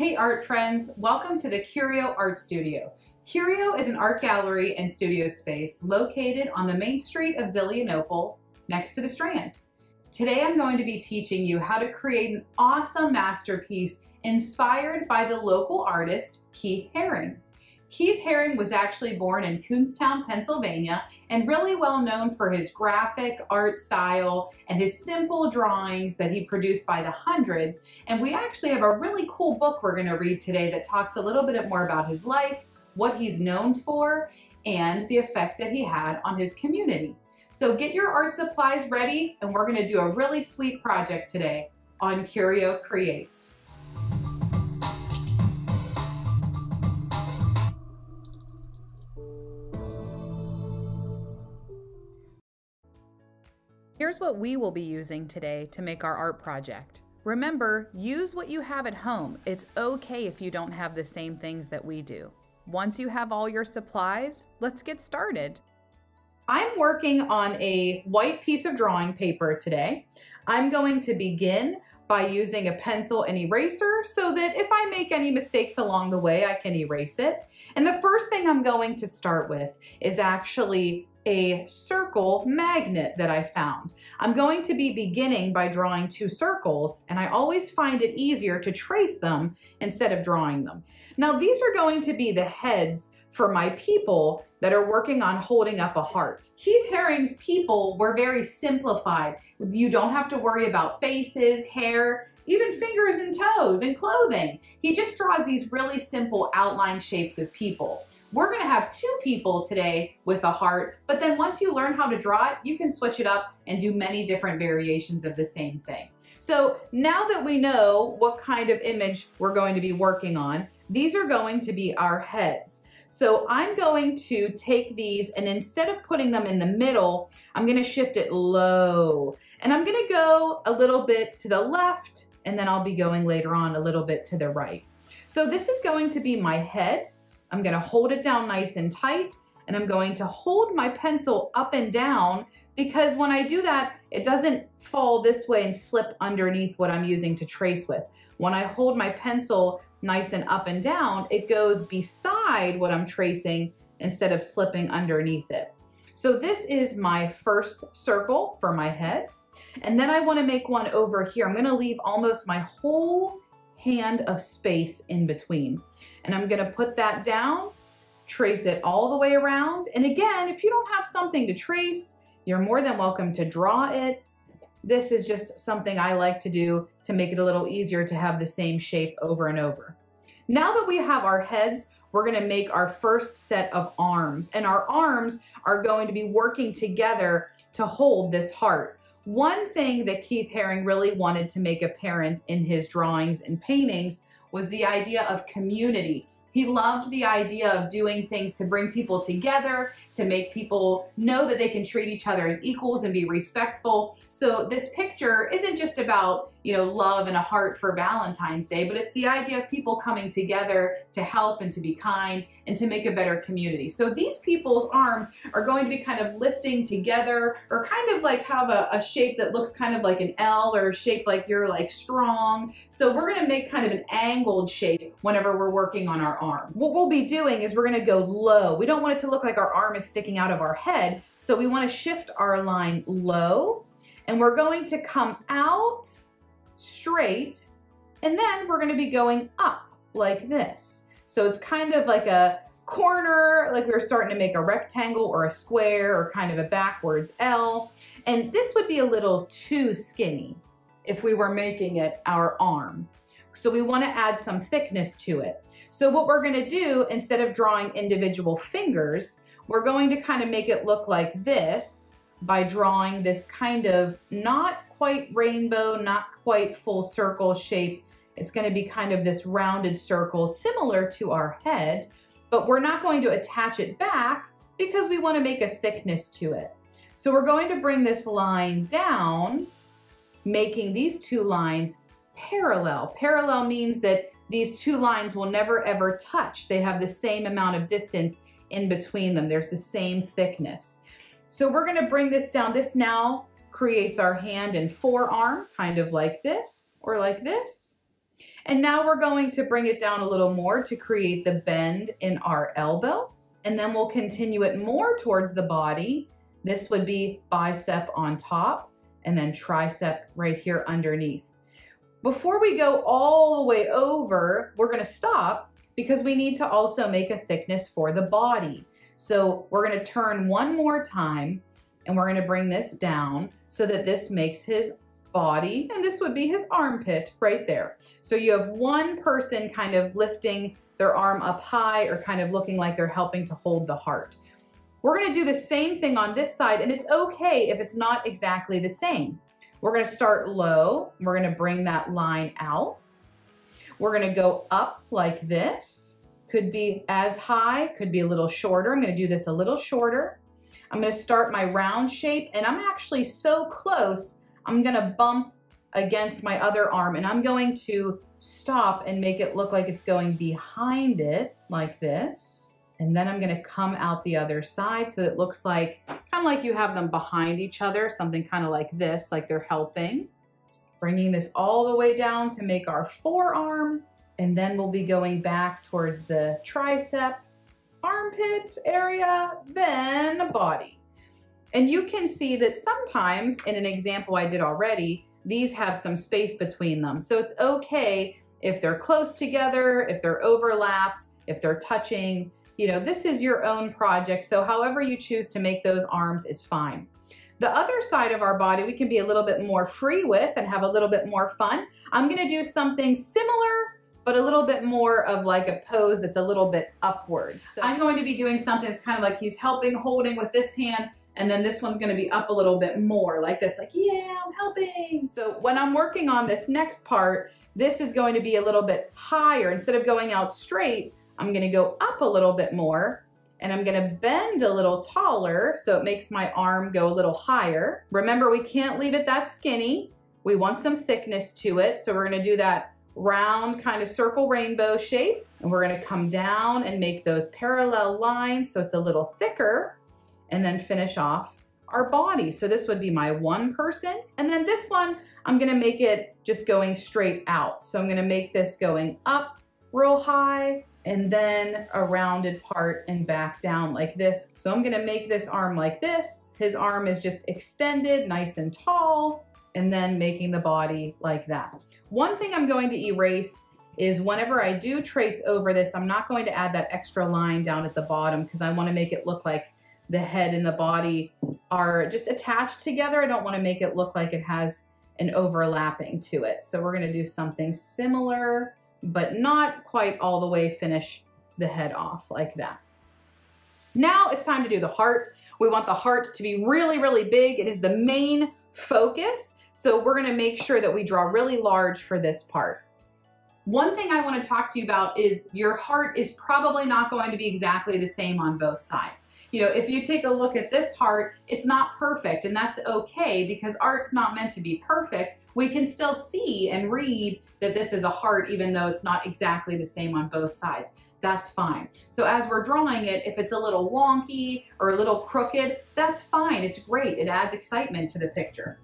Hey art friends, welcome to the Curio Art Studio. Curio is an art gallery and studio space located on the main street of Zelienople next to the Strand. Today I'm going to be teaching you how to create an awesome masterpiece inspired by the local artist Keith Haring. Keith Haring was actually born in Kutztown, Pennsylvania, and really well known for his graphic art style and his simple drawings that he produced by the hundreds. And we actually have a really cool book we're gonna read today that talks a little bit more about his life, what he's known for, and the effect that he had on his community. So get your art supplies ready, and we're gonna do a really sweet project today on Curio Creates. Here's what we will be using today to make our art project. Remember, use what you have at home. It's okay if you don't have the same things that we do. Once you have all your supplies, let's get started. I'm working on a white piece of drawing paper today. I'm going to begin by using a pencil and eraser so that if I make any mistakes along the way, I can erase it. And the first thing I'm going to start with is actually a circle magnet that I found. I'm going to be beginning by drawing two circles and I always find it easier to trace them instead of drawing them. Now these are going to be the heads for my people that are working on holding up a heart. Keith Haring's people were very simplified. You don't have to worry about faces, hair, even fingers and toes and clothing. He just draws these really simple outline shapes of people. We're gonna have two people today with a heart, but then once you learn how to draw it, you can switch it up and do many different variations of the same thing. So now that we know what kind of image we're going to be working on, these are going to be our heads. So I'm going to take these and instead of putting them in the middle, I'm gonna shift it low. And I'm gonna go a little bit to the left and then I'll be going later on a little bit to the right. So this is going to be my head. I'm gonna hold it down nice and tight and I'm going to hold my pencil up and down because when I do that, it doesn't fall this way and slip underneath what I'm using to trace with. When I hold my pencil nice and up and down, it goes beside what I'm tracing instead of slipping underneath it. So this is my first circle for my head. And then I wanna make one over here. I'm gonna leave almost my whole hand of space in between. And I'm gonna put that down, trace it all the way around. And again, if you don't have something to trace, you're more than welcome to draw it. This is just something I like to do to make it a little easier to have the same shape over and over. Now that we have our heads, we're gonna make our first set of arms. And our arms are going to be working together to hold this heart. One thing that Keith Haring really wanted to make apparent in his drawings and paintings was the idea of community. He loved the idea of doing things to bring people together, to make people know that they can treat each other as equals and be respectful. So this picture isn't just about, you know, love and a heart for Valentine's Day, but it's the idea of people coming together to help and to be kind and to make a better community. So these people's arms are going to be kind of lifting together or kind of like have a, a shape that looks kind of like an L or a shape like you're like strong. So we're gonna make kind of an angled shape whenever we're working on our arm. What we'll be doing is we're gonna go low. We don't want it to look like our arm is sticking out of our head. So we wanna shift our line low and we're going to come out straight and then we're gonna be going up like this. So it's kind of like a corner, like we are starting to make a rectangle or a square or kind of a backwards L. And this would be a little too skinny if we were making it our arm. So we wanna add some thickness to it. So what we're gonna do, instead of drawing individual fingers, we're going to kind of make it look like this by drawing this kind of not quite rainbow, not quite full circle shape. It's gonna be kind of this rounded circle similar to our head, but we're not going to attach it back because we wanna make a thickness to it. So we're going to bring this line down, making these two lines parallel. Parallel means that these two lines will never ever touch. They have the same amount of distance in between them. There's the same thickness. So we're gonna bring this down. This now creates our hand and forearm, kind of like this or like this. And now we're going to bring it down a little more to create the bend in our elbow. And then we'll continue it more towards the body. This would be bicep on top and then tricep right here underneath. Before we go all the way over, we're gonna stop because we need to also make a thickness for the body. So we're gonna turn one more time and we're gonna bring this down so that this makes his body, and this would be his armpit right there. So you have one person kind of lifting their arm up high or kind of looking like they're helping to hold the heart. We're gonna do the same thing on this side, and it's okay if it's not exactly the same. We're gonna start low. We're gonna bring that line out. We're gonna go up like this. Could be as high, could be a little shorter. I'm gonna do this a little shorter. I'm gonna start my round shape, and I'm actually so close I'm gonna bump against my other arm and I'm going to stop and make it look like it's going behind it like this. And then I'm gonna come out the other side so it looks like, kind of like you have them behind each other, something kind of like this, like they're helping. Bringing this all the way down to make our forearm. And then we'll be going back towards the tricep, armpit area, then body. And you can see that sometimes in an example I did already, these have some space between them. So it's okay if they're close together, if they're overlapped, if they're touching, you know, this is your own project. So however you choose to make those arms is fine. The other side of our body, we can be a little bit more free with and have a little bit more fun. I'm gonna do something similar, but a little bit more of like a pose that's a little bit upwards. So I'm going to be doing something that's kind of like he's helping, holding with this hand, and then this one's gonna be up a little bit more like this, like, yeah, I'm helping. So when I'm working on this next part, this is going to be a little bit higher. Instead of going out straight, I'm gonna go up a little bit more and I'm gonna bend a little taller so it makes my arm go a little higher. Remember, we can't leave it that skinny. We want some thickness to it. So we're gonna do that round kind of circle rainbow shape. And we're gonna come down and make those parallel lines so it's a little thicker and then finish off our body. So this would be my one person. And then this one, I'm gonna make it just going straight out. So I'm gonna make this going up real high and then a rounded part and back down like this. So I'm gonna make this arm like this. His arm is just extended, nice and tall, and then making the body like that. One thing I'm going to erase is whenever I do trace over this, I'm not going to add that extra line down at the bottom because I wanna make it look like the head and the body are just attached together. I don't want to make it look like it has an overlapping to it. So we're going to do something similar, but not quite all the way finish the head off like that. Now it's time to do the heart. We want the heart to be really, really big. It is the main focus. So we're gonna make sure that we draw really large for this part. One thing I wanna to talk to you about is your heart is probably not going to be exactly the same on both sides you know, if you take a look at this heart, it's not perfect and that's okay because art's not meant to be perfect. We can still see and read that this is a heart even though it's not exactly the same on both sides. That's fine. So as we're drawing it, if it's a little wonky or a little crooked, that's fine. It's great. It adds excitement to the picture.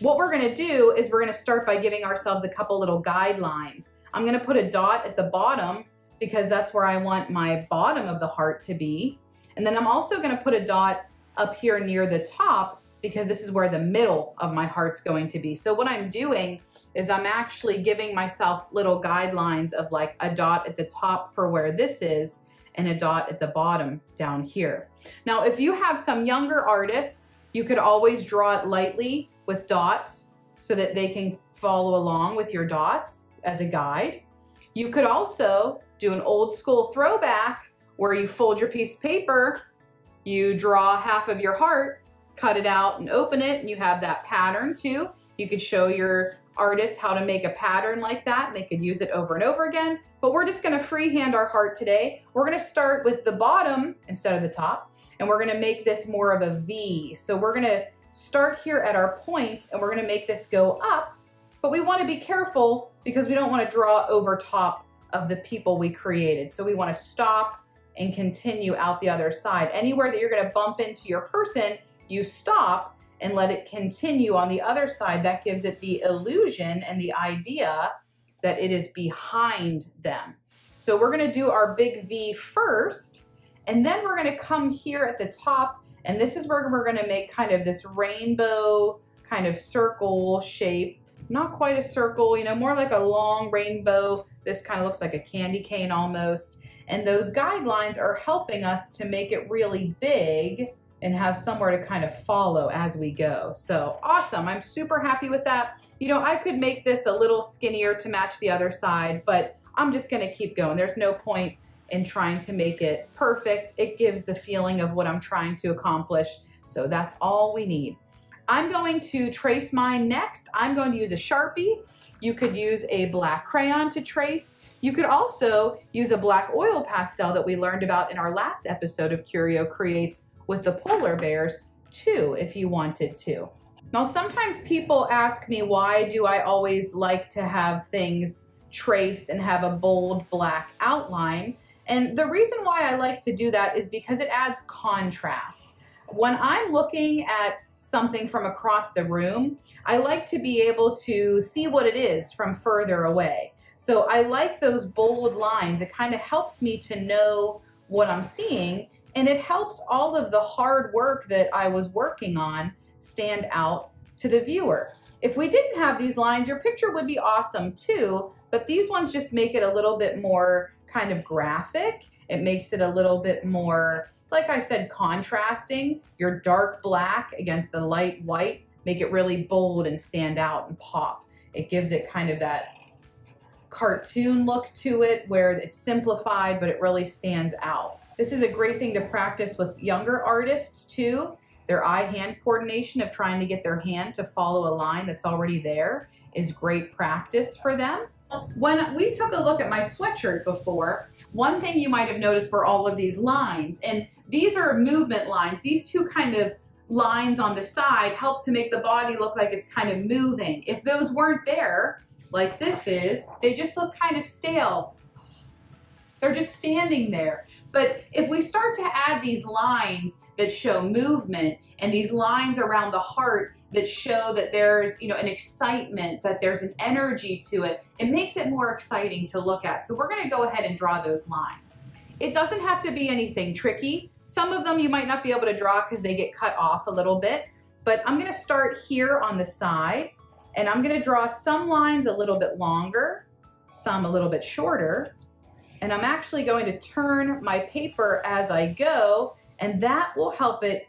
What we're gonna do is we're gonna start by giving ourselves a couple little guidelines. I'm gonna put a dot at the bottom because that's where I want my bottom of the heart to be. And then I'm also gonna put a dot up here near the top because this is where the middle of my heart's going to be. So what I'm doing is I'm actually giving myself little guidelines of like a dot at the top for where this is and a dot at the bottom down here. Now, if you have some younger artists, you could always draw it lightly with dots so that they can follow along with your dots as a guide. You could also do an old school throwback where you fold your piece of paper, you draw half of your heart, cut it out and open it, and you have that pattern too. You could show your artist how to make a pattern like that. They could use it over and over again, but we're just gonna freehand our heart today. We're gonna start with the bottom instead of the top, and we're gonna make this more of a V. So we're gonna start here at our point, and we're gonna make this go up, but we wanna be careful because we don't wanna draw over top of the people we created. So we wanna stop and continue out the other side. Anywhere that you're gonna bump into your person, you stop and let it continue on the other side. That gives it the illusion and the idea that it is behind them. So we're gonna do our big V first, and then we're gonna come here at the top, and this is where we're gonna make kind of this rainbow kind of circle shape. Not quite a circle, you know, more like a long rainbow. This kind of looks like a candy cane almost. And those guidelines are helping us to make it really big and have somewhere to kind of follow as we go. So awesome. I'm super happy with that. You know, I could make this a little skinnier to match the other side, but I'm just going to keep going. There's no point in trying to make it perfect. It gives the feeling of what I'm trying to accomplish. So that's all we need. I'm going to trace mine next. I'm going to use a Sharpie. You could use a black crayon to trace. You could also use a black oil pastel that we learned about in our last episode of Curio Creates with the polar bears too, if you wanted to. Now, sometimes people ask me, why do I always like to have things traced and have a bold black outline? And the reason why I like to do that is because it adds contrast. When I'm looking at something from across the room, I like to be able to see what it is from further away. So I like those bold lines. It kind of helps me to know what I'm seeing and it helps all of the hard work that I was working on stand out to the viewer. If we didn't have these lines, your picture would be awesome too, but these ones just make it a little bit more kind of graphic. It makes it a little bit more, like I said, contrasting. Your dark black against the light white, make it really bold and stand out and pop. It gives it kind of that cartoon look to it where it's simplified, but it really stands out. This is a great thing to practice with younger artists too. Their eye-hand coordination of trying to get their hand to follow a line that's already there is great practice for them. When we took a look at my sweatshirt before, one thing you might have noticed for all of these lines, and these are movement lines, these two kind of lines on the side help to make the body look like it's kind of moving. If those weren't there, like this is, they just look kind of stale. They're just standing there. But if we start to add these lines that show movement and these lines around the heart that show that there's, you know, an excitement, that there's an energy to it, it makes it more exciting to look at. So we're gonna go ahead and draw those lines. It doesn't have to be anything tricky. Some of them you might not be able to draw because they get cut off a little bit, but I'm gonna start here on the side and I'm gonna draw some lines a little bit longer, some a little bit shorter, and I'm actually going to turn my paper as I go and that will help it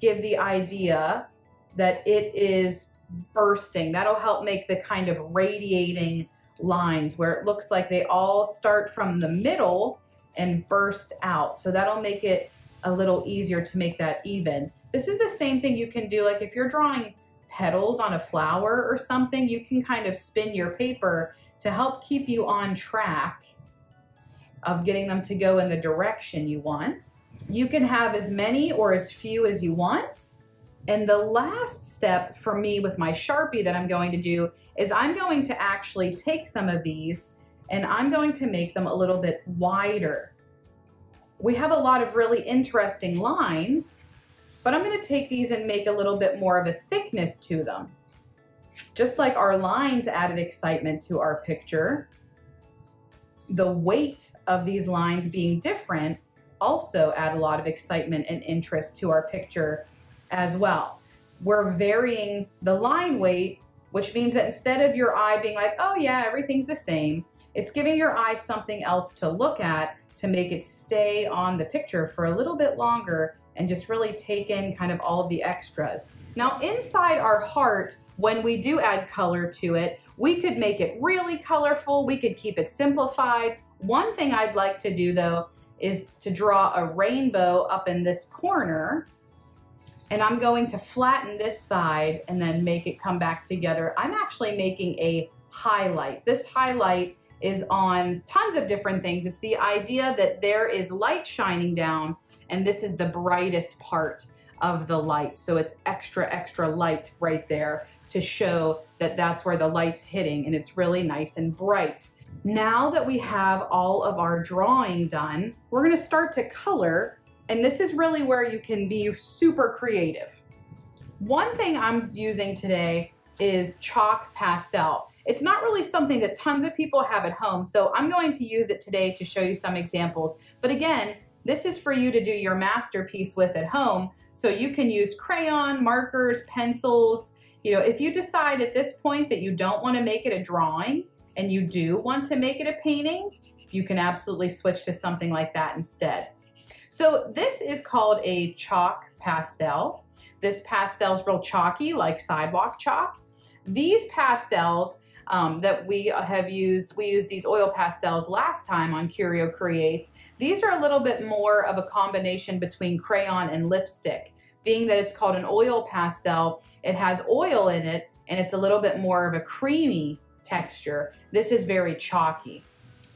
give the idea that it is bursting. That'll help make the kind of radiating lines where it looks like they all start from the middle and burst out. So that'll make it a little easier to make that even. This is the same thing you can do like if you're drawing petals on a flower or something, you can kind of spin your paper to help keep you on track of getting them to go in the direction you want. You can have as many or as few as you want. And the last step for me with my Sharpie that I'm going to do is I'm going to actually take some of these and I'm going to make them a little bit wider. We have a lot of really interesting lines, but I'm gonna take these and make a little bit more of a thickness to them. Just like our lines added excitement to our picture, the weight of these lines being different also add a lot of excitement and interest to our picture as well. We're varying the line weight, which means that instead of your eye being like, oh yeah, everything's the same, it's giving your eye something else to look at to make it stay on the picture for a little bit longer and just really take in kind of all of the extras. Now inside our heart, when we do add color to it, we could make it really colorful. We could keep it simplified. One thing I'd like to do though is to draw a rainbow up in this corner and I'm going to flatten this side and then make it come back together. I'm actually making a highlight. This highlight is on tons of different things. It's the idea that there is light shining down and this is the brightest part of the light. So it's extra, extra light right there to show that that's where the light's hitting and it's really nice and bright. Now that we have all of our drawing done, we're gonna start to color and this is really where you can be super creative. One thing I'm using today is chalk pastel. It's not really something that tons of people have at home, so I'm going to use it today to show you some examples. But again, this is for you to do your masterpiece with at home, so you can use crayon, markers, pencils. You know, if you decide at this point that you don't want to make it a drawing and you do want to make it a painting, you can absolutely switch to something like that instead. So this is called a chalk pastel. This pastel is real chalky, like sidewalk chalk. These pastels um, that we have used, we used these oil pastels last time on Curio Creates. These are a little bit more of a combination between crayon and lipstick. Being that it's called an oil pastel, it has oil in it and it's a little bit more of a creamy texture. This is very chalky.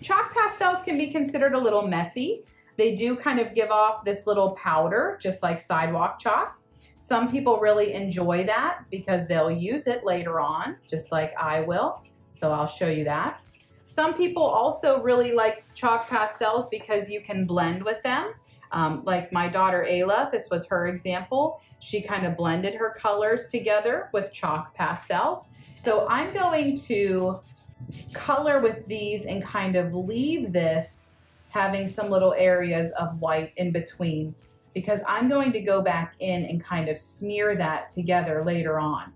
Chalk pastels can be considered a little messy. They do kind of give off this little powder, just like sidewalk chalk. Some people really enjoy that because they'll use it later on, just like I will. So I'll show you that. Some people also really like chalk pastels because you can blend with them. Um, like my daughter Ayla, this was her example. She kind of blended her colors together with chalk pastels. So I'm going to color with these and kind of leave this having some little areas of white in between because I'm going to go back in and kind of smear that together later on.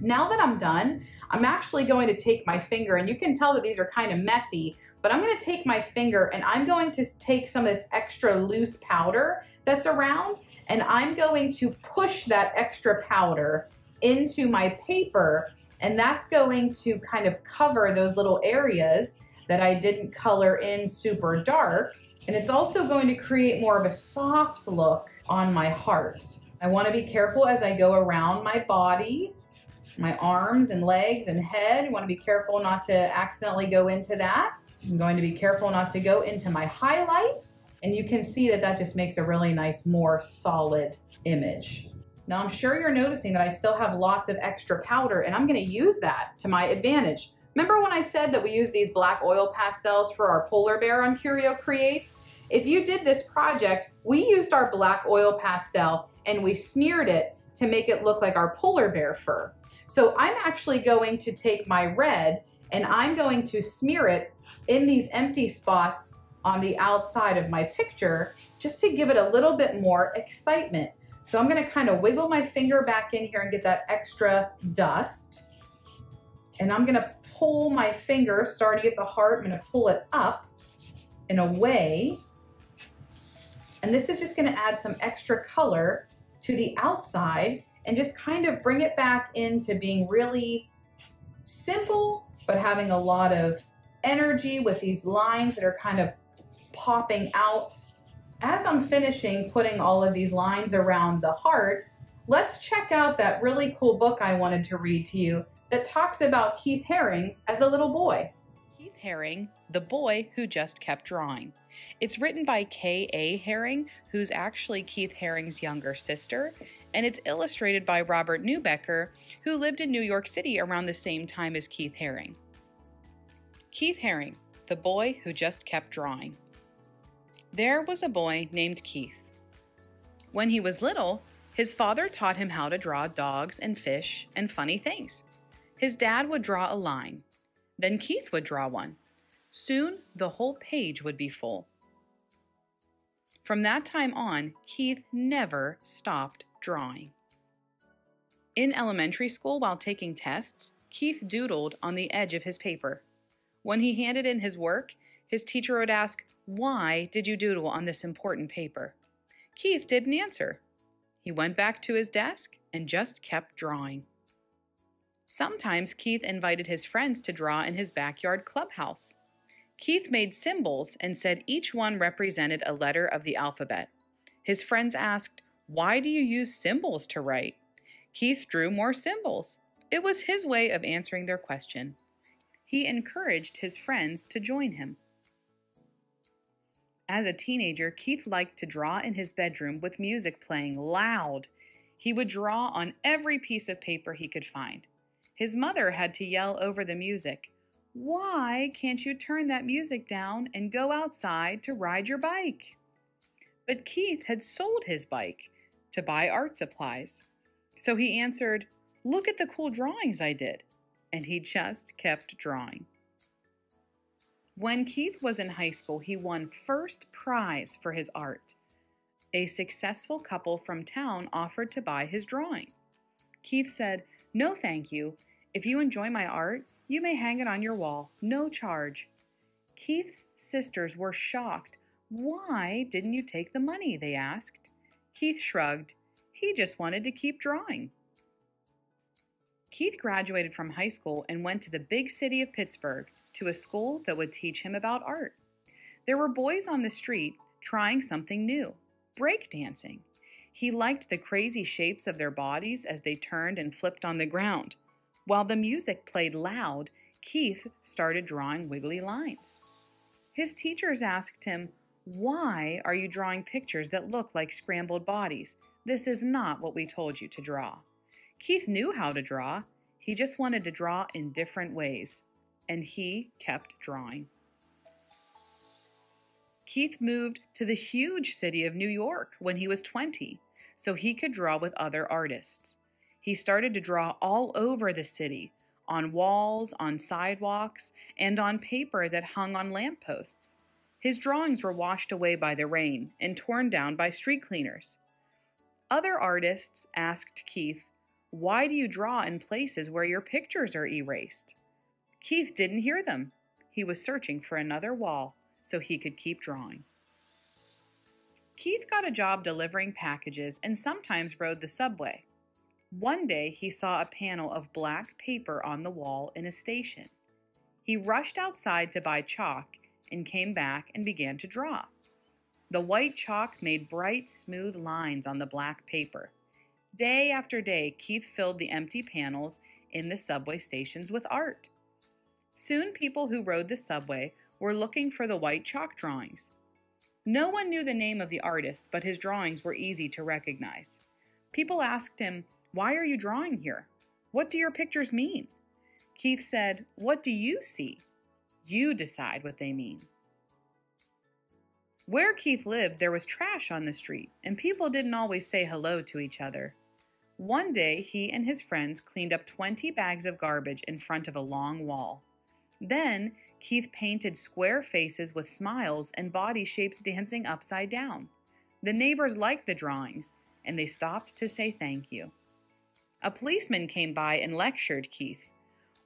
Now that I'm done, I'm actually going to take my finger and you can tell that these are kind of messy, but I'm gonna take my finger and I'm going to take some of this extra loose powder that's around and I'm going to push that extra powder into my paper and that's going to kind of cover those little areas that I didn't color in super dark. And it's also going to create more of a soft look on my heart. I wanna be careful as I go around my body, my arms and legs and head. I wanna be careful not to accidentally go into that. I'm going to be careful not to go into my highlights. And you can see that that just makes a really nice, more solid image. Now I'm sure you're noticing that I still have lots of extra powder and I'm gonna use that to my advantage. Remember when I said that we use these black oil pastels for our polar bear on Curio Creates? If you did this project, we used our black oil pastel and we smeared it to make it look like our polar bear fur. So I'm actually going to take my red and I'm going to smear it in these empty spots on the outside of my picture just to give it a little bit more excitement. So I'm gonna kind of wiggle my finger back in here and get that extra dust. And I'm gonna pull my finger, starting at the heart, I'm gonna pull it up and away. And this is just gonna add some extra color to the outside and just kind of bring it back into being really simple, but having a lot of energy with these lines that are kind of popping out. As I'm finishing putting all of these lines around the heart, let's check out that really cool book I wanted to read to you that talks about Keith Haring as a little boy. Keith Haring, the boy who just kept drawing. It's written by K.A. Haring, who's actually Keith Haring's younger sister, and it's illustrated by Robert Neubecker, who lived in New York City around the same time as Keith Haring. Keith Haring, the boy who just kept drawing. There was a boy named Keith. When he was little, his father taught him how to draw dogs and fish and funny things. His dad would draw a line. Then Keith would draw one. Soon the whole page would be full. From that time on, Keith never stopped drawing. In elementary school, while taking tests, Keith doodled on the edge of his paper. When he handed in his work, his teacher would ask, Why did you doodle on this important paper? Keith didn't answer. He went back to his desk and just kept drawing. Sometimes Keith invited his friends to draw in his backyard clubhouse. Keith made symbols and said each one represented a letter of the alphabet. His friends asked, Why do you use symbols to write? Keith drew more symbols. It was his way of answering their question. He encouraged his friends to join him. As a teenager, Keith liked to draw in his bedroom with music playing loud. He would draw on every piece of paper he could find. His mother had to yell over the music, Why can't you turn that music down and go outside to ride your bike? But Keith had sold his bike to buy art supplies. So he answered, Look at the cool drawings I did. and he just kept drawing. When Keith was in high school, he won first prize for his art. A successful couple from town offered to buy his drawing. Keith said, No, thank you. If you enjoy my art, you may hang it on your wall, no charge. Keith's sisters were shocked. Why didn't you take the money? they asked. Keith shrugged. He just wanted to keep drawing. Keith graduated from high school and went to the big city of Pittsburgh to a school that would teach him about art. There were boys on the street trying something new breakdancing. He liked the crazy shapes of their bodies as they turned and flipped on the ground. While the music played loud, Keith started drawing wiggly lines. His teachers asked him, Why are you drawing pictures that look like scrambled bodies? This is not what we told you to draw. Keith knew how to draw. He just wanted to draw in different ways. And he kept drawing. Keith moved to the huge city of New York when he was 20 so he could draw with other artists. He started to draw all over the city on walls, on sidewalks, and on paper that hung on lampposts. His drawings were washed away by the rain and torn down by street cleaners. Other artists asked Keith, Why do you draw in places where your pictures are erased? Keith didn't hear them. He was searching for another wall so he could keep drawing. Keith got a job delivering packages and sometimes rode the subway. One day he saw a panel of black paper on the wall in a station. He rushed outside to buy chalk and came back and began to draw. The white chalk made bright, smooth lines on the black paper. Day after day, Keith filled the empty panels in the subway stations with art. Soon, people who rode the subway were looking for the white chalk drawings. No one knew the name of the artist, but his drawings were easy to recognize. People asked him, why are you drawing here? What do your pictures mean? Keith said, What do you see? You decide what they mean. Where Keith lived, there was trash on the street, and people didn't always say hello to each other. One day, he and his friends cleaned up 20 bags of garbage in front of a long wall. Then, Keith painted square faces with smiles and body shapes dancing upside down. The neighbors liked the drawings, and they stopped to say thank you. A policeman came by and lectured Keith.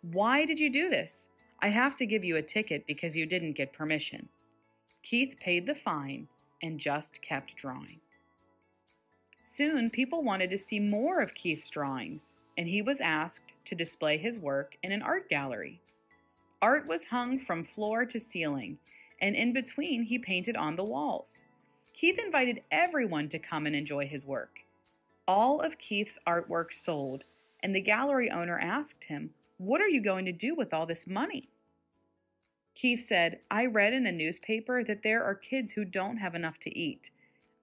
Why did you do this? I have to give you a ticket because you didn't get permission. Keith paid the fine and just kept drawing. Soon, people wanted to see more of Keith's drawings, and he was asked to display his work in an art gallery. Art was hung from floor to ceiling, and in between, he painted on the walls. Keith invited everyone to come and enjoy his work. All of Keith's artwork sold, and the gallery owner asked him, What are you going to do with all this money? Keith said, I read in the newspaper that there are kids who don't have enough to eat.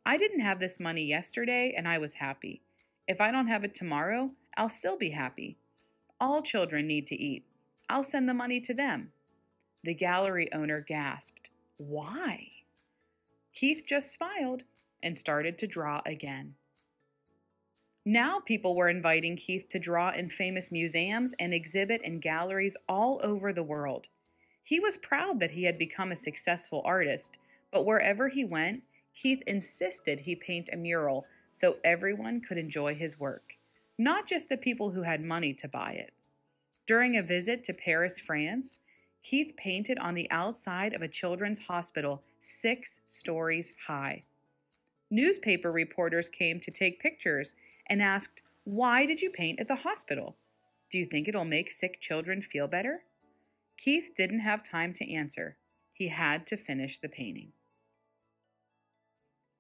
I didn't have this money yesterday, and I was happy. If I don't have it tomorrow, I'll still be happy. All children need to eat. I'll send the money to them. The gallery owner gasped, Why? Keith just smiled and started to draw again. Now people were inviting Keith to draw in famous museums and exhibit in galleries all over the world. He was proud that he had become a successful artist, but wherever he went, Keith insisted he paint a mural so everyone could enjoy his work, not just the people who had money to buy it. During a visit to Paris, France, Keith painted on the outside of a children's hospital six stories high. Newspaper reporters came to take pictures and asked, Why did you paint at the hospital? Do you think it'll make sick children feel better? Keith didn't have time to answer. He had to finish the painting.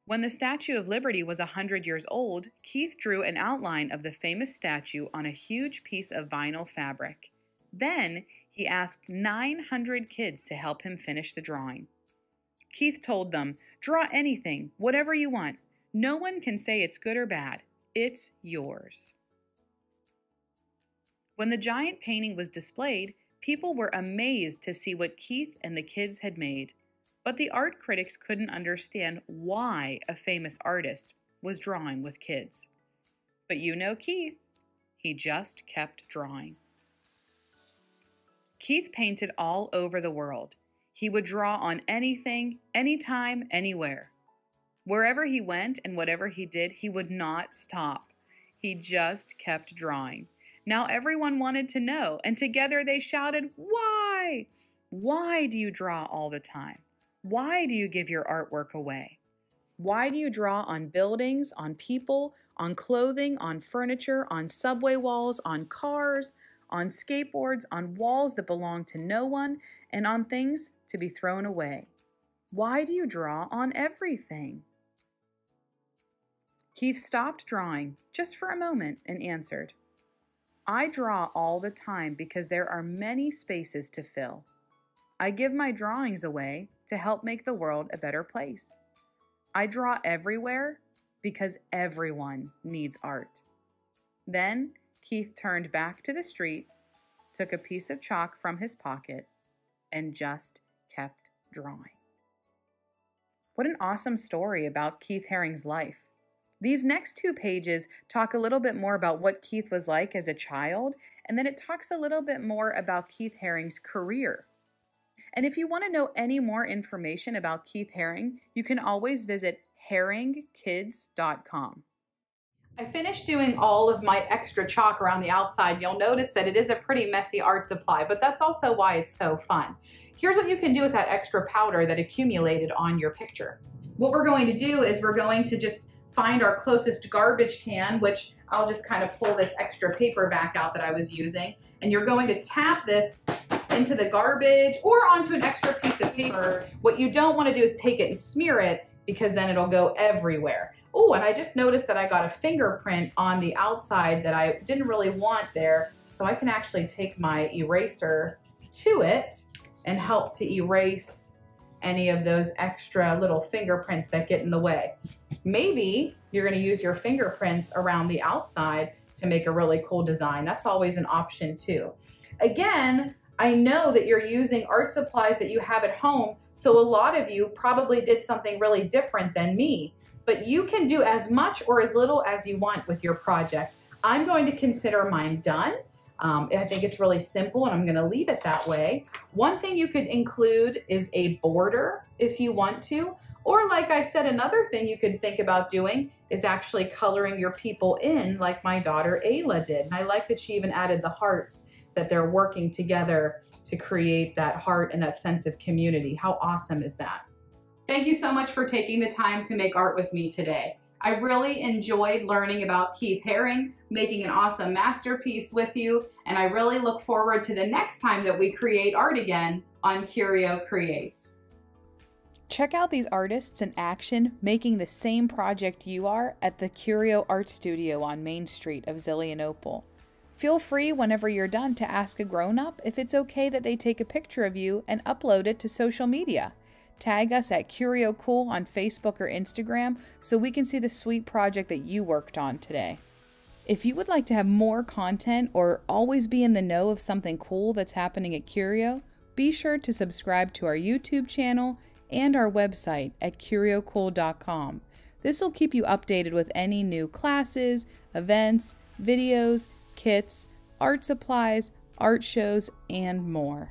When the Statue of Liberty was a hundred years old, Keith drew an outline of the famous statue on a huge piece of vinyl fabric. Then he asked 900 kids to help him finish the drawing. Keith told them, Draw anything, whatever you want. No one can say it's good or bad. It's yours. When the giant painting was displayed, people were amazed to see what Keith and the kids had made. But the art critics couldn't understand why a famous artist was drawing with kids. But you know Keith, he just kept drawing. Keith painted all over the world. He would draw on anything, anytime, anywhere. Wherever he went and whatever he did, he would not stop. He just kept drawing. Now everyone wanted to know, and together they shouted, Why? Why do you draw all the time? Why do you give your artwork away? Why do you draw on buildings, on people, on clothing, on furniture, on subway walls, on cars, on skateboards, on walls that belong to no one, and on things to be thrown away? Why do you draw on everything? Keith stopped drawing just for a moment and answered, I draw all the time because there are many spaces to fill. I give my drawings away to help make the world a better place. I draw everywhere because everyone needs art. Then Keith turned back to the street, took a piece of chalk from his pocket, and just kept drawing. What an awesome story about Keith Haring's life. These next two pages talk a little bit more about what Keith was like as a child, and then it talks a little bit more about Keith Haring's career. And if you want to know any more information about Keith Haring, you can always visit haringkids.com. I finished doing all of my extra chalk around the outside. You'll notice that it is a pretty messy art supply, but that's also why it's so fun. Here's what you can do with that extra powder that accumulated on your picture. What we're going to do is we're going to just find our closest garbage can, which I'll just kind of pull this extra paper back out that I was using. And you're going to tap this into the garbage or onto an extra piece of paper. What you don't want to do is take it and smear it because then it'll go everywhere. Oh, and I just noticed that I got a fingerprint on the outside that I didn't really want there. So I can actually take my eraser to it and help to erase any of those extra little fingerprints that get in the way. Maybe you're going to use your fingerprints around the outside to make a really cool design. That's always an option too. Again, I know that you're using art supplies that you have at home, so a lot of you probably did something really different than me, but you can do as much or as little as you want with your project. I'm going to consider mine done. Um, I think it's really simple and I'm gonna leave it that way. One thing you could include is a border if you want to. Or like I said, another thing you could think about doing is actually coloring your people in like my daughter Ayla did. And I like that she even added the hearts that they're working together to create that heart and that sense of community. How awesome is that? Thank you so much for taking the time to make art with me today. I really enjoyed learning about Keith Haring, making an awesome masterpiece with you, and I really look forward to the next time that we create art again on Curio Creates. Check out these artists in action making the same project you are at the Curio Art Studio on Main Street of Zelienople. Feel free whenever you're done to ask a grown up if it's okay that they take a picture of you and upload it to social media. Tag us at Curio Cool on Facebook or Instagram so we can see the sweet project that you worked on today. If you would like to have more content or always be in the know of something cool that's happening at Curio, be sure to subscribe to our YouTube channel and our website at curiocool.com. This will keep you updated with any new classes, events, videos, kits, art supplies, art shows, and more.